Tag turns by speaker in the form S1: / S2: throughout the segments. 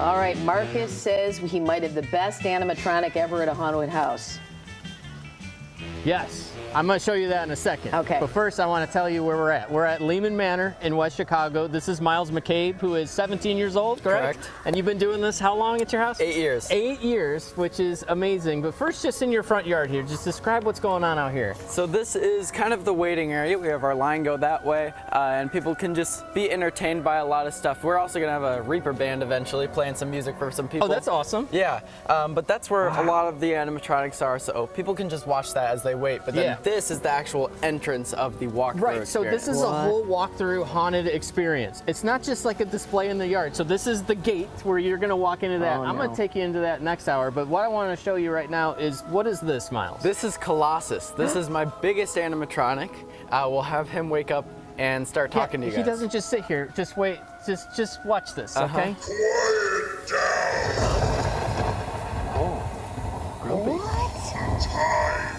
S1: All right, Marcus says he might have the best animatronic ever at a haunted house.
S2: Yes. I'm going to show you that in a second.
S1: Okay.
S2: But first, I want to tell you where we're at. We're at Lehman Manor in West Chicago. This is Miles McCabe, who is 17 years old, correct?
S3: Correct.
S2: And you've been doing this how long at your house?
S3: Eight years.
S2: Eight years, which is amazing. But first, just in your front yard here, just describe what's going on out here.
S3: So this is kind of the waiting area. We have our line go that way, uh, and people can just be entertained by a lot of stuff. We're also gonna have a Reaper band eventually, playing some music for some people.
S2: Oh, that's awesome.
S3: Yeah, um, but that's where a lot of the animatronics are, so people can just watch that as they wait. But then
S2: Yeah.
S3: this is the actual entrance of the walkthrough.
S2: Right, so this is a whole walkthrough haunted experience. It's not just like a display in the yard. So this is the gate where you're gonna walk into that.
S1: Oh,
S2: I'm
S1: no.
S2: gonna take you into that next hour, but what I wanna show you right now is, what is this, Miles?
S3: This is Colossus. This is my biggest animatronic. Uh, we'll have him wake up and start
S2: Yeah,
S3: talking to you guys.
S2: he doesn't just sit here. Just wait. Just just watch this,
S3: Uh-huh.
S2: okay?
S4: and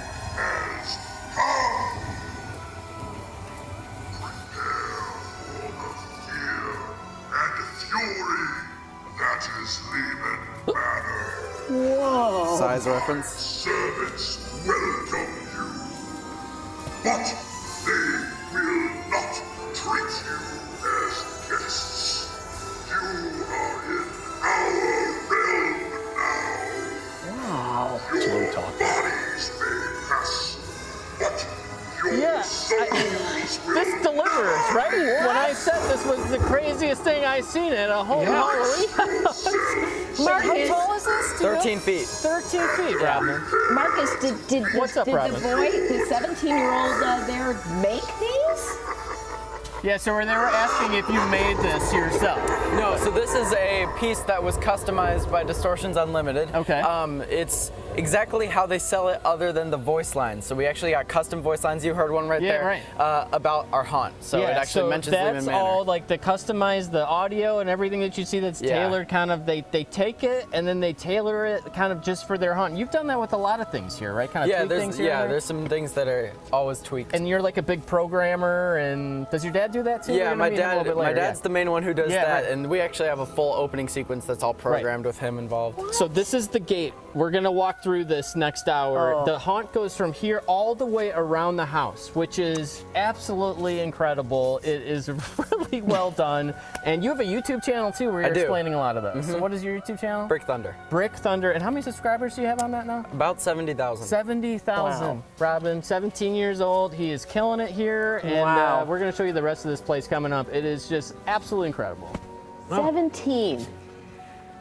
S4: fury that is Lehman Manor.
S1: Whoa.
S3: Size reference.
S4: Servants welcome you, but your
S2: Yeah,
S4: souls will
S2: This delivers, right? When I said this was the craziest thing I've seen at a whole Halloween house.
S1: Marcus,
S5: How tall is this? Do you know?
S3: 13 feet.
S2: 13 feet, Robin.
S1: Marcus, did, did,
S2: What's up,
S1: did
S2: Robin?
S1: the boy, the 17 year old uh, there make these?
S2: Yeah, so when they were asking if you made this yourself.
S3: No, so this is a piece that was customized by Distortions Unlimited.
S2: Okay.
S3: Um, it's exactly how they sell it, other than the voice lines. So we actually got custom voice lines. You heard one right
S2: Yeah,
S3: there
S2: right.
S3: Uh, about our haunt. So
S2: yeah,
S3: it actually
S2: so
S3: mentions
S2: that's
S3: Lehman Manor.
S2: all like the customized, the audio and everything that you see that's
S3: Yeah.
S2: tailored kind of, they, they take it and then they tailor it kind of just for their hunt. You've done that with a lot of things here, right? Kind of
S3: yeah, there's
S2: things here
S3: yeah,
S2: there?
S3: there's some things that are always tweaked.
S2: And you're like a big programmer and does your dad do that too?
S3: Yeah, my
S2: meet him a
S3: dad, my dad's the main one who does that,
S2: right.
S3: and we actually have a full opening sequence that's all programmed with him involved.
S2: So this is the gate. We're gonna walk through this next hour.
S1: Oh.
S2: The haunt goes from here all the way around the house, which is absolutely incredible. It is really well done. And you have a YouTube channel too where you're explaining a lot of those. So what is your YouTube channel?
S3: Brick Thunder,
S2: Brick Thunder. And how many subscribers do you have on that now?
S3: about seventy thousand.
S2: 70,000.
S1: Wow.
S2: Robin, 17 years old. He is killing it here. And
S1: Wow.
S2: uh, we're going to show you the rest of this place coming up. It is just absolutely incredible.
S1: 17.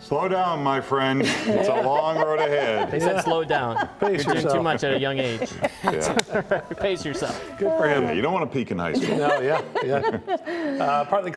S4: Slow down, my friend. It's a long road ahead.
S2: They said slow down.
S6: Pace
S2: You're doing too much at a young age.
S4: Yeah.
S2: Pace yourself.
S6: Good for him.
S4: You don't want to peak in high school.
S6: No, yeah, yeah. Uh, partly